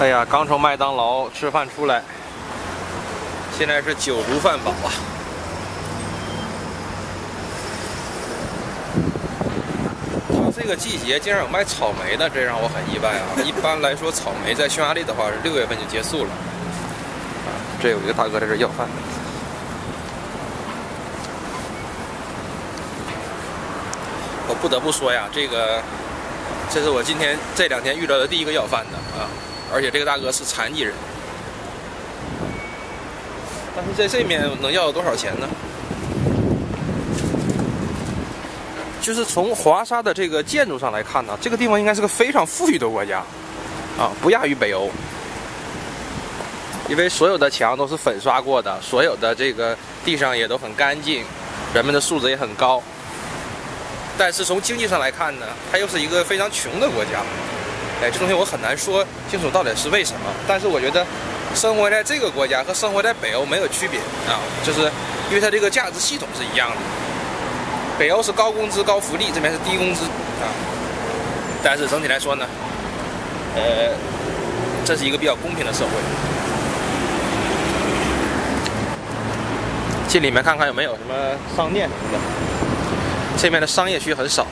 哎呀，刚从麦当劳吃饭出来，现在是酒足饭饱啊。它这个季节竟然有卖草莓的，这让我很意外啊！一般来说，草莓在匈牙利的话是六月份就结束了。啊，这有一个大哥在这要饭。我不得不说呀，这个这是我今天这两天遇到的第一个要饭的啊。而且这个大哥是残疾人，但是在这面能要多少钱呢？就是从华沙的这个建筑上来看呢，这个地方应该是个非常富裕的国家，啊，不亚于北欧，因为所有的墙都是粉刷过的，所有的这个地上也都很干净，人们的素质也很高。但是从经济上来看呢，它又是一个非常穷的国家。哎，这东西我很难说清楚到底是为什么，但是我觉得生活在这个国家和生活在北欧没有区别啊，就是因为它这个价值系统是一样的。北欧是高工资高福利，这边是低工资啊，但是整体来说呢，呃，这是一个比较公平的社会。进里面看看有没有什么商店什么的，这边的商业区很少。